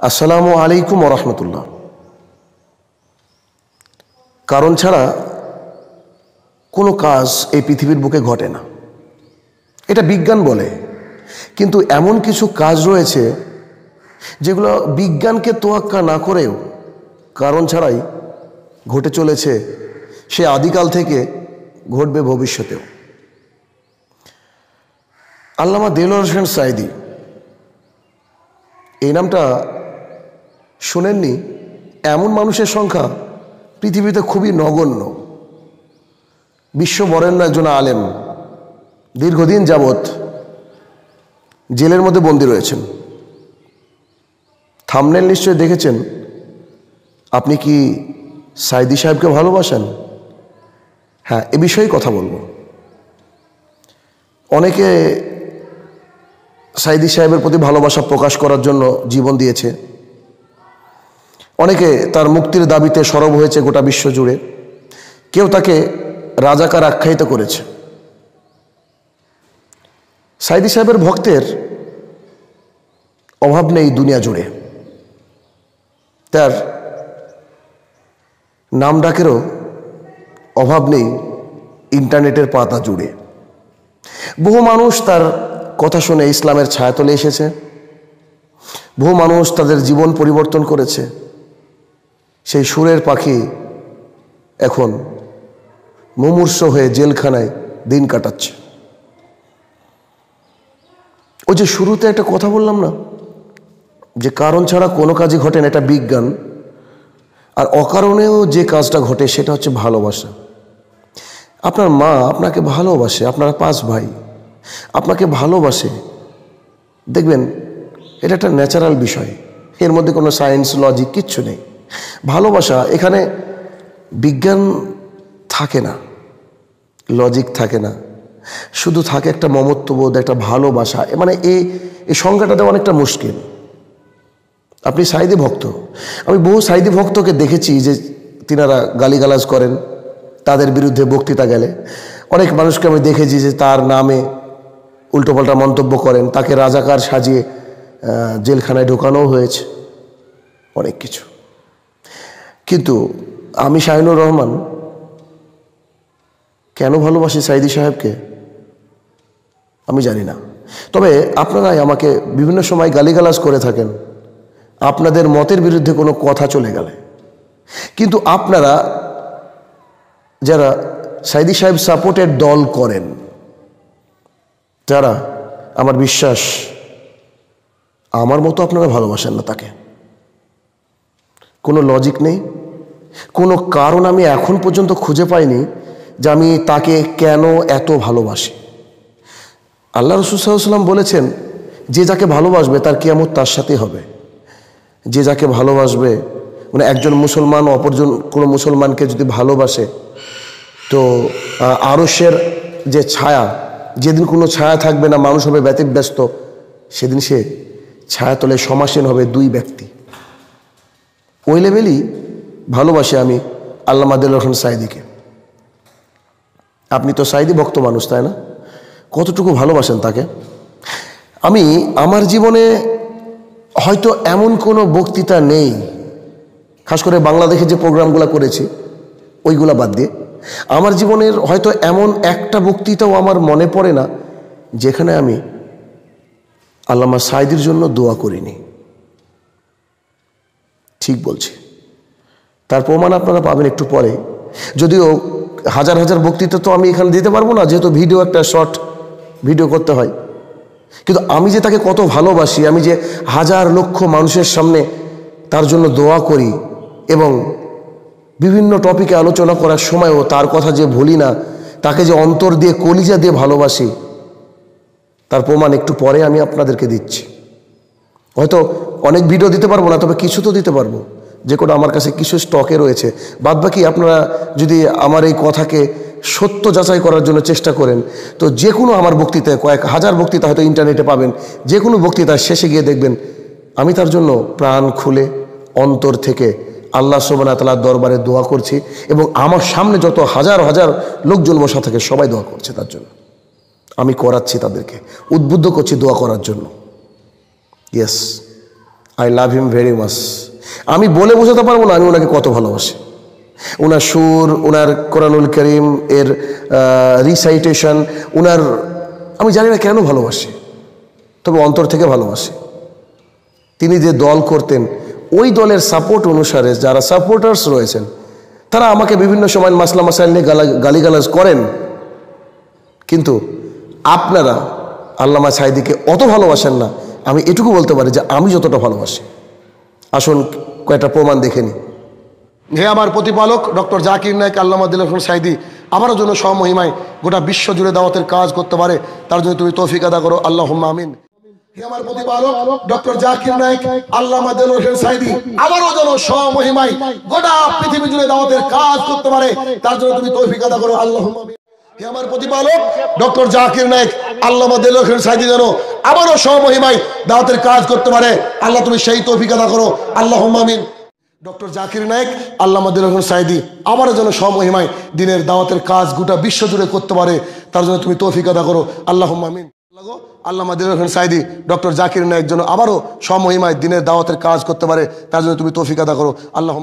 আসসালামু আলাইকুম রহমতুল্লাহ। কারণ ছাড়া কোনো কাজ এই পৃথিবীর বুকে ঘটে না। এটা বিজ্ঞান বলে। কিন্তু এমন কিছু কাজ রয়েছে যেগুলো বিজ্ঞানকে তোয়াক্কা না করেও কারণ ছাড়াই ঘটে চলেছে সে আদিকাল থেকে ঘটবে ভবিষ্যতেও। আল্লামা দেলোয়ার হোসেন সাইদি এই নামটা শোনেননি, এমন মানুষের সংখ্যা পৃথিবীতে খুবই নগণ্য। বিশ্ব বরেণ্য একজন আলেম, দীর্ঘদিন যাবৎ জেলের মধ্যে বন্দী রয়েছেন। থামনেল নিশ্চয় দেখেছেন, আপনি কি সাইদি সাহেবকে ভালোবাসেন? হ্যাঁ এ বিষয়ে কথা বলব। অনেকে সাইদি সাহেবের প্রতি ভালোবাসা প্রকাশ করার জন্য জীবন দিয়েছে। অনেকে তার মুক্তির দাবিতে সরব হয়েছে গোটা বিশ্ব জুড়ে। কেউ তাকে রাজাকার আখ্যায়িত করেছে। সাইদি সাহেবের ভক্তের অভাব নেই দুনিয়া জুড়ে। তার নাম ডাকেরও অভাব নেই ইন্টারনেটের পাতা জুড়ে। বহু মানুষ তার কথা শুনে ইসলামের ছায়াতলে এসেছে। বহু মানুষ তাদের জীবন পরিবর্তন করেছে। সেই সুরের পাখি এখন মুমূর্ষ হয়ে জেলখানায় দিন কাটাচ্ছে। ওই যে শুরুতে একটা কথা বললাম না? যে কারণ ছাড়া কোনো কাজই ঘটে না, এটা বিজ্ঞান। আর অকারণেও যে কাজটা ঘটে, সেটা হচ্ছে ভালোবাসা। আপনার মা আপনাকে ভালোবাসে, আপনার পাঁচ ভাই আপনাকে ভালোবাসে। দেখবেন, এটা একটা ন্যাচারাল বিষয়। এর মধ্যে কোনো সায়েন্স লজিক কিচ্ছু নেই। ভালোবাসা এখানে বিজ্ঞান থাকে না লজিক থাকে না। শুধু থাকে একটা মমত্ববোধ, একটা ভালোবাসা। মানে এই এই সংজ্ঞাটা দেওয়া অনেকটা মুশকিল। আপনি সাইদি ভক্ত। আমি বহু সাইদি ভক্তকে দেখেছি যে তিনারা গালিগালাজ করেন, তাদের বিরুদ্ধে বক্তৃতা গেলে। অনেক মানুষকে আমি দেখেছি যে তার নামে উল্টোপাল্টা মন্তব্য করেন। তাকে রাজাকার সাজিয়ে জেলখানায় ঢোকানোও হয়েছে। অনেক কিছু। কিন্তু আমি শাহিনুর রহমান, কেন ভালোবাসি সাইদি সাহেবকে? আমি জানি না। তবে আপনারাই আমাকে বিভিন্ন সময় গালিগালাজ করে থাকেন। আপনাদের মতের বিরুদ্ধে কোনো কথা চলে গেলে। কিন্তু আপনারা যারা সাইদি সাহেব সাপোর্টের দল করেন, যারা আমার বিশ্বাস, আমার মতো আপনারা ভালোবাসেন না তাকে। কোনো লজিক নেই। কোনো কারণ আমি এখন পর্যন্ত খুঁজে পাইনি যে আমি তাকে কেন এত ভালোবাসি। আল্লাহ রসুলাম বলেছেন যে যাকে ভালোবাসবে তার কিয়ামত তার সাথে হবে। যে যাকে ভালোবাসবে মানে একজন মুসলমান অপরজন কোনো মুসলমানকে যদি ভালোবাসে তো আহ, আরশের যে ছায়া যেদিন কোনো ছায়া থাকবে না মানুষ হবে ব্যতিব্যস্ত সেদিন সে ছায়াতলে সমাসীন হবে দুই ব্যক্তি। ওই লেভেলই ভালোবাসি আমি আল্লাহ দিল রহমান সাইদিকে আপনি তো সাইদি ভক্ত মানুষ, তাই না? কতটুকু ভালোবাসেন তাকে? আমি আমার জীবনে হয়তো এমন কোনো বক্তৃতা নেই, খাস করে বাংলাদেশে যে প্রোগ্রামগুলো করেছি, ওইগুলা বাদ দিয়ে। আমার জীবনের হয়তো এমন একটা বক্তৃতাও আমার মনে পড়ে না, যেখানে আমি আল্লামা সাইদির জন্য দোয়া করিনি। ঠিক বলছি। তার প্রমাণ আপনারা পাবেন একটু পরে। যদিও হাজার হাজার বক্তৃতা তো আমি এখানে দিতে পারব না, যেহেতু ভিডিও একটা শর্ট ভিডিও করতে হয়। কিন্তু আমি যে তাকে কত ভালোবাসি, আমি যে হাজার লক্ষ মানুষের সামনে তার জন্য দোয়া করি এবং বিভিন্ন টপিকে আলোচনা করার সময়ও তার কথা যে ভুলি না, তাকে যে অন্তর দিয়ে কলিজা দিয়ে ভালোবাসি, তার প্রমাণ একটু পরে আমি আপনাদেরকে দিচ্ছি। হয়তো অনেক ভিডিও দিতে পারব না, তবে কিছু তো দিতে পারব। যে কোনো আমার কাছে কিছু স্টকে রয়েছে। বাদ বাকি আপনারা যদি আমার এই কথাকে সত্য যাচাই করার জন্য চেষ্টা করেন, তো যে কোনো আমার বক্তৃতায়, কয়েক হাজার বক্তৃতা হয়তো ইন্টারনেটে পাবেন। যে কোনো বক্তৃতার শেষে গিয়ে দেখবেন, আমি তার জন্য প্রাণ খুলে অন্তর থেকে আল্লাহ সোবানা তালার দরবারে দোয়া করছি এবং আমার সামনে যত হাজার হাজার লোকজন বসা থাকে, সবাই দোয়া করছে তার জন্য। আমি করাচ্ছি তাদেরকে। উদ্বুদ্ধ করছি দোয়া করার জন্য। Yes I love him very much আমি বলে বোঝাতে পারব না আমি ওনাকে কত ভালোবাসি। ওনার সুর, ওনার কোরআনুল করিম, এর রিসাইটেশন ওনার, আমি জানি না কেন ভালোবাসি, তবে অন্তর থেকে ভালোবাসি। তিনি যে দল করতেন, ওই দলের সাপোর্ট অনুসারে যারা সাপোর্টার্স রয়েছেন, তারা আমাকে বিভিন্ন সময় মাসলা মাসাইল নিয়ে গালা, গালিগালাজ করেন। কিন্তু আপনারা আল্লামা সাইদিকে অত ভালোবাসেন না আমি এটুকু বলতে পারি যে আমি যতটা ভালোবাসি। আসুন কয়েকটা প্রমাণ দেখে নিই। হে আমার প্রতিপালক, ডক্টর জাকির নায়ক, আল্লামা দিল সাইদি, আমারও জন্য স্বমহিমায় গোটা বিশ্ব জুড়ে দাওয়াতের কাজ করতে পারে, তার জন্য তুমি তৌফিক আদা করো আল্লাহ আমিন। হে আমার প্রতিপালক, ডক্টর জাকির নায়ক, আল্লামা দিল হোসেন সাইদি, আমারও যেন স্বমহিমায় গোটা পৃথিবী জুড়ে দাওয়াতের কাজ করতে পারে, তার জন্য তুমি তৌফিক আদা করো আল্লাহ আমার প্রতিপালক, ডক্টর জাকির নায়ক, আল্লামা দিল সাইদি যেন আবারও স্বমহিমায় দাওয়াতের কাজ করতে পারে। আল্লাহ তুমি সেই তৌফিক করো। আল্লাহ আমিন। ডক্টর জাকির নায়ক আল্লাহ দিল সাইদি, আবারও যেন স্বমহিমায় দিনের দাওয়াতের কাজ গোটা বিশ্ব জুড়ে করতে পারে, তার জন্য তুমি তৌফিক আদা করো। আল্লাহ আমিন। আল্লাহ হোসেন সাইদি, ডক্টর জাকির নায়ক যেন আবারও স্বমহিমায় দিনের দাওয়াতের কাজ করতে পারে, তার জন্য তুমি তৌফিক আদা করো। আল্লাহ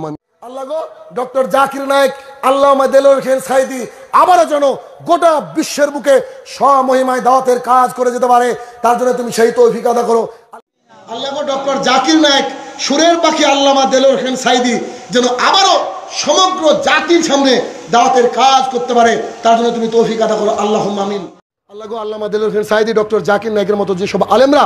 আল্লাহ গো ডক্টর জাকির নায়ক আল্লাহ দিল হোসেন সাইদি আবারও যেন গোটা বিশ্বের বুকে স্বমহিমায় দাওয়াতের কাজ করে যেতে পারে তার জন্য তুমি সেই তৌফিক আদা করো। আল্লাহ ডক্টর জাকির নায়ক সুরের পাখি আল্লামা দেলোর হোসেন সাইদি যেন আবারও সমগ্র জাতির সামনে দাওয়াতের কাজ করতে পারে তার জন্য তুমি তৌফিক আদা করো। আল্লাহ আমিন। আল্লাহ গো আল্লামা দেলোর হোসেন সাইদি ডক্টর জাকির নায়কের মতো যেসব আলেমরা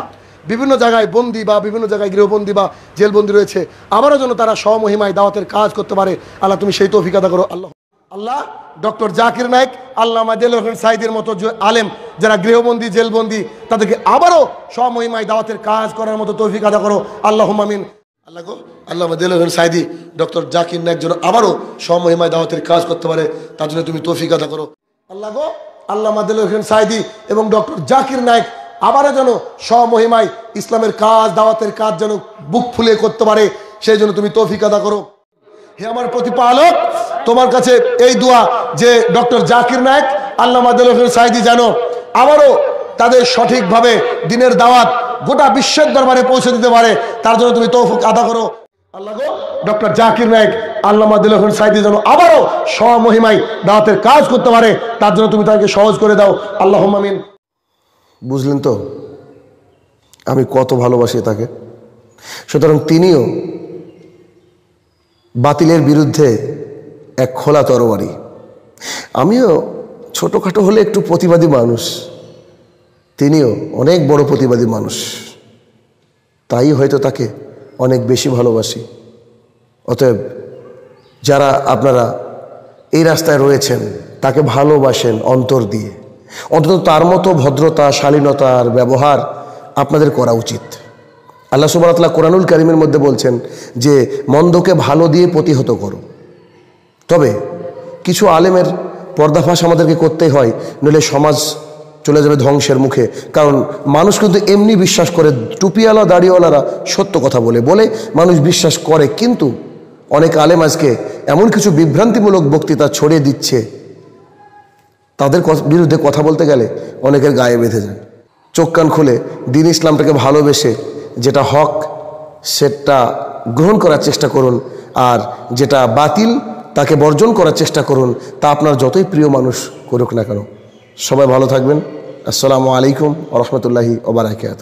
বিভিন্ন জায়গায় বন্দি বা বিভিন্ন জায়গায় গৃহবন্দী বা জেলবন্দি রয়েছে, আবারও যেন তারা স্বমহিমায় দাওয়াতের কাজ করতে পারে। আল্লাহ, তুমি সেই তৌফিক আদা করো। আল্লাহ। আল্লাহ, ডক্টর জাকির নায়ক, আল্লামা দেলোর হোসেন সাইদের মতো যে আলেম, যারা গৃহবন্দী, জেলবন্দি, তাদেরকে আবারও স্বমহিমায় দাওয়াতের কাজ করার মতো তৌফিক আদা করো। আল্লাহ আমিন। আল্লাহ গো আল্লাহ হোসেন সাইদি ডক্টর জাকির নায়ক যেন আবারও স্বমহিমায় দাওয়াতের কাজ করতে পারে, তার জন্য তুমি তৌফিক আদা করো। আল্লাহ গো আল্লাহ হোসেন সাইদি এবং ডক্টর জাকির নায়ক আবারও যেন স্বমহিমায় ইসলামের কাজ, দাওয়াতের কাজ যেন বুক ফুলে করতে পারে, সেই জন্য তুমি তৌফিক আদা করো। হে আমার প্রতিপালক, তোমার কাছে এই দোয়া যে ডক্টর জাকির নায়ক আল্লাহ দিল হোসেন সাইদি যেন আবারও তাদের সঠিকভাবে দিনের দাওয়াত গোটা বিশ্বের দরবারে পৌঁছে দিতে পারে, তার জন্য তুমি তৌফিক আদা করো। আল্লাহ গো, ডক্টর জাকির নায়ক, আল্লামা দিল হোসেন সাইদি যেন আবারও স্বমহিমায় দাওয়াতের কাজ করতে পারে, তার জন্য তুমি তাকে সহজ করে দাও। আল্লাহ আমিন। বুঝলেন তো? আমি কত ভালোবাসি তাকে। সুতরাং তিনিও বাতিলের বিরুদ্ধে এক খোলা তরবারি। আমিও ছোটোখাটো হলে একটু প্রতিবাদী মানুষ। তিনিও অনেক বড় প্রতিবাদী মানুষ। তাই হয়তো তাকে অনেক বেশি ভালোবাসি। অতএব যারা আপনারা এই রাস্তায় রয়েছেন, তাকে ভালোবাসেন অন্তর দিয়ে। অন্তত তার মতো ভদ্রতা, শালীনতার ব্যবহার আপনাদের করা উচিত। আল্লাহ সুবাহতাল্লাহ কোরআনুল করিমের মধ্যে বলছেন যে, মন্দকে ভালো দিয়ে প্রতিহত করো। তবে কিছু আলেমের পর্দাফাস আমাদেরকে করতে হয়, নইলে সমাজ চলে যাবে ধ্বংসের মুখে। কারণ মানুষ কিন্তু এমনি বিশ্বাস করে, টুপিওয়ালা, দাড়িওয়ালারা সত্য কথা বলে বলে মানুষ বিশ্বাস করে। কিন্তু অনেক আলেম আজকে এমন কিছু বিভ্রান্তিমূলক বক্তৃতা ছড়িয়ে দিচ্ছে তাদের বিরুদ্ধে কথা বলতে গেলে অনেকের গায়ে বেঁধে যায়। চোখ কান খুলে দিন ইসলামটাকে ভালোবেসে যেটা হক, সেটা গ্রহণ করার চেষ্টা করুন আর যেটা বাতিল, তাকে বর্জন করার চেষ্টা করুন, তা আপনার যতই প্রিয় মানুষ করুক না কেন। সবাই ভালো থাকবেন। আসসালামু আলাইকুম রহমতুল্লাহি ওবরাকাত